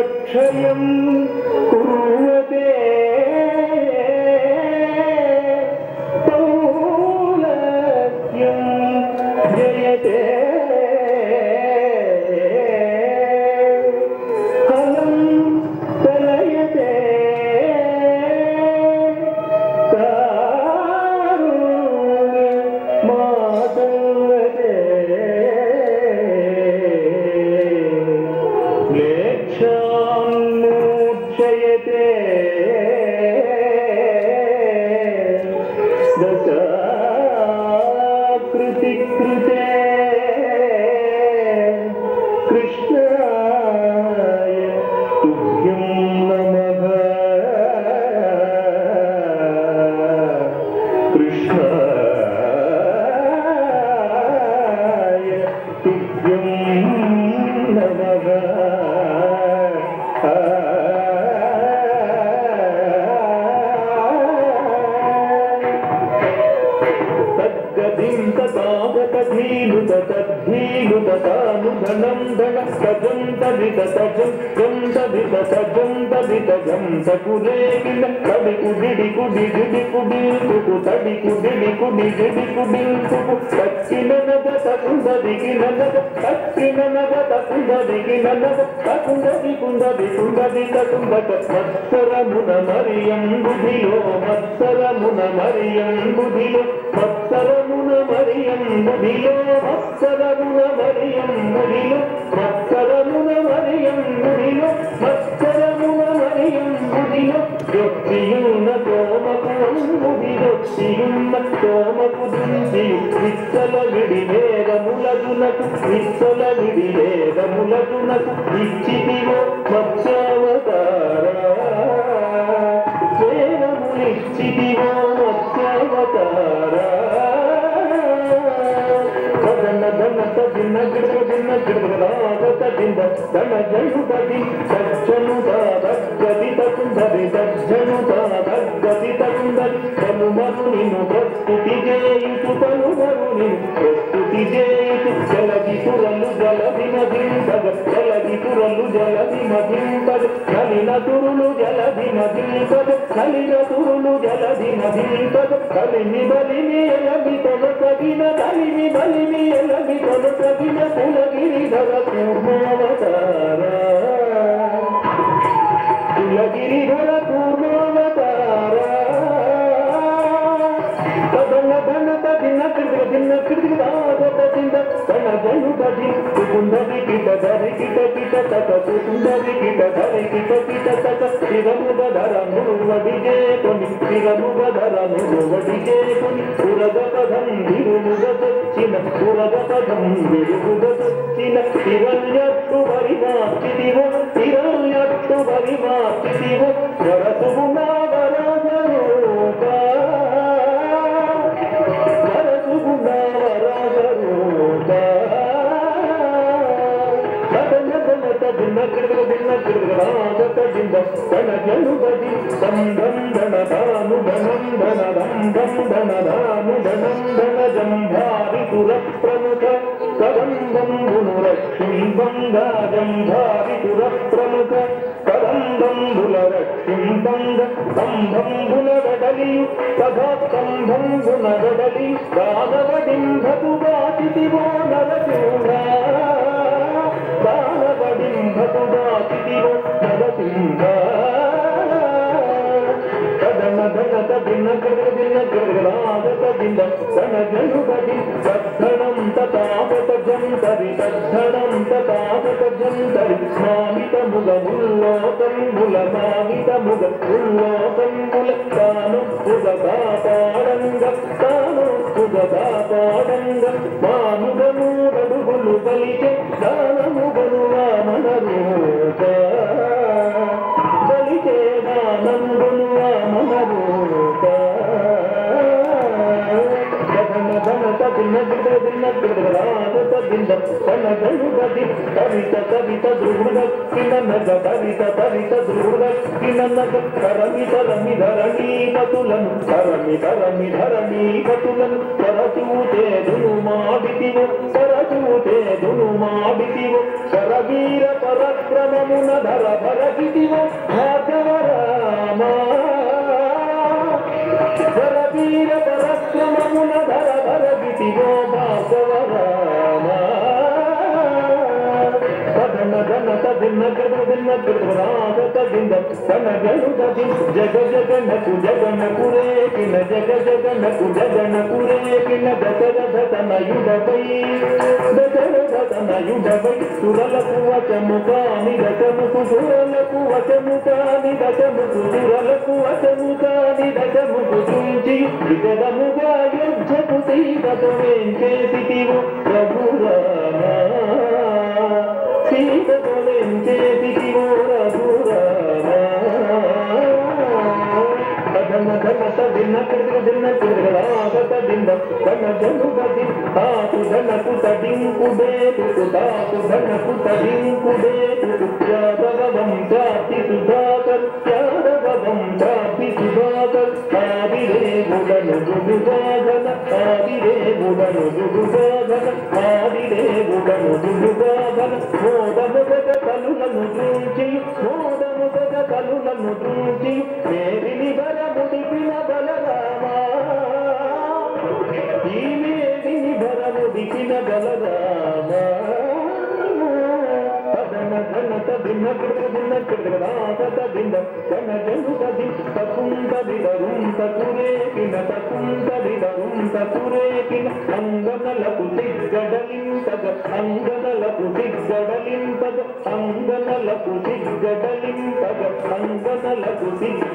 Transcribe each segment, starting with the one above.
क्षयम् Happy day. ధనం ధగం తదిత తజం గం తదిత తజం తదిత గం సకురే కిల కడి కుడిడి కుడి జిడి కుడి కుకు తడి కుడిడి కుడి జిడి కుడి కుకు కట్టిన నద తకుందదికి నద కట్టిన నద తకుందదికి నద తకుందది కుందది కుందది కటుంబట మత్సరమున మరియం బుధిలో మత్సరమున మరియం బుధిలో మరియం మత్సరమున మరియం బుధిలో మత్సరమున మరియం బుధిలో మత్సరమున మరియం బుధిలో యొక్తియున్న తోమకు అంబుధిరొక్తియున్న తోమకు దుందియు విత్తల విడి వేదములదునకు విత్తల విడి వేదములదునకు ఇచ్చిదివో మత్స్యావతారా ಸಜ್ಜನುದಡಿ జలది మదింపగ నలిన తురులు జలది మదింపగ కలిమి బలిమి ఎలమి తొల తగిన కలిమి బలిమి ఎలమి తొల తగిన కులగిరిధర పూర్ణావతార కులగిరిధర పూర్ణావతార తదన ధన తదిన కృతిక దిన కృతిక దాగ తదింద తన జను కిట ధరి కిట కిట తక కుందది కిట ధరి కిట కిట తక శిరముగ ధర మురువడి చేకొని శిరముగ ధర మురువడి చేకొని పురగ పదం విరుముగ తెచ్చిన పురగ పదం విరుగుగ తెచ్చిన హిరణ్యక్షు పరిమార్చిదివో హిరణ్యక్షు పరిమార్చిదివో వరసుగుణ తదింద దండం దన దాను ధనం ధన దండం ధన దాను ధనం ధన జంభారి పుర ప్రముఖ కదంబంబును రక్షింబంగా జంభారి పుర ప్రముఖ కదంబంబుల రక్షింబంగ వాచితివో నరసింహ వాచితివో నరసింహ కదన మానుగను కవిత కవిత దృఢ కిననగ కవిత కవిత దృఢ కిననగ కరమి తరమి ధరణి పతులను కరమి తరమి ధరణి పతులను సరచూతే దును మాడితివు సరచూతే శరవీర పరక్రమమున ధర భరగితివు భాగవరామా శరవీర పరక్రమమున ధర భరగితివో భాగవరామా ధన తదిన్న గద దిన్న గృహరాగ తదింద తన గడు తది జగ జగనకు జగనకు రేకిన జగ జగనకు జగనకు రేకిన దశరథ తనయుడపై దశరథ తనయుడపై సురలకు వచము కాని దశముకు సురలకు వచము కాని దశముకు సురలకు వచము కాని దశముకు చూచి విగదముగా యుద్ధపు తీరదు వెంకేతివు ప్రభురామా సీతకొలెంచేతివో రఘురామా కథన ధనత దిన్న కృతిక దిన్న కృతికలాగత దింద కన జనుగది తాకు ధనకు తడింకు బేతుకు తాకు ధనకు తడింకు బేతుకు యాదవం జాతి సుధాకర్ యాదవం జాతి సుధాకర్ ఆదిరే గుడను దుడుగాధన ఆదిరే గుడను దుడుగాధన ఆదిరే గుడను దుడుగాధన మోదముగ పదన ధనత భిన్న కృత భిన్న కృతరాగత భిన్న కన జనుత ది తకుంత విదరుం తకురేకిన తకుంత విదరుం తకురేకిన అంగనలకు సిగ్గడలింపగ అంగనలకు సిగ్గడలింపగ అంగనలకు సిగ్గడలింపగ అంగనలకు సిగ్గడలింపగ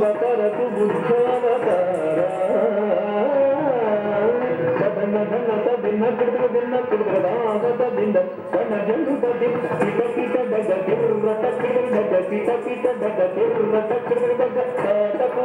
బంధపరచు బుద్ధావతారా కథన ఘనత భిన్న కృతులు భిన్న కృతులాగత భిన్న కన జండుత కిర్రట కిట కిట డగ కిర్రట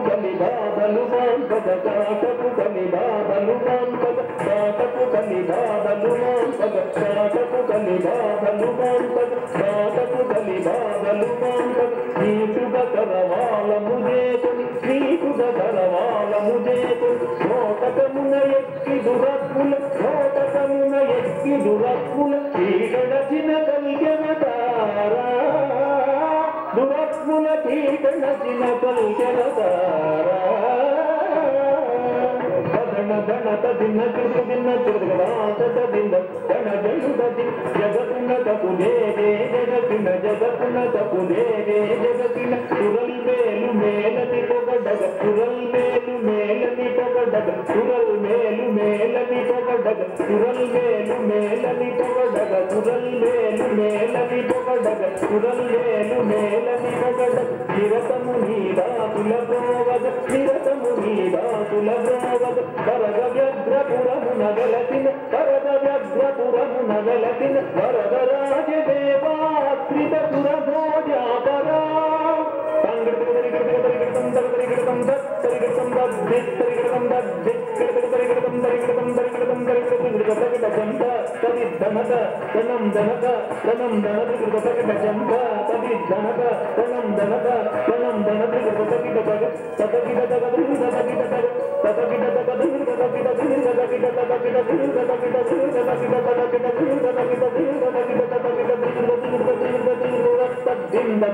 బలి బాబలు మాంపద కాటకు బలి బాబలు మాంపద కాటకు బలి బాబలు మాంపద కాటకు బలి బాబలు మాంపద కాటకు బలి బాబలు మాంపద నీకుగ కరవాల ముజేకుని నీకుగ కరవాల ముజేకుని నోటకమున ఎక్కి దురక్కుల నోటకమున ఎక్కి దురక్కుల చీకడచిన కలిగనతారా దురక్కుల చీకడచిన కలిగనతారా కథన ధనత దిన్న కృతి దిన్న కృతగలాసత దిన్న కణ జనుదతి జగతున తపు దేవే జగతిన జగతున తపు దేవే జగతిన సురల్ మేలు మేలని పొగడగ కురల్ మేలు మేలని పొగడగ కురల్ మేలు మేలని పొగడగ సురల్ మేలు మేలని పొగడగ సురల్ మేలు మేలని పొగడగ సురల్ మేలు మేలని పొగడగ నిరతము నీదాతుల ప్రోవగ నిరతము నీదాతుల ప్రోవగ వరద వ్యగ్రపురము నగలసిన వరద వ్యగ్రపురమున వెలసిన వరద రాజదేవాశ్రిత సురభోజాపరా తద్దింద